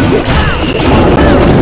Oh,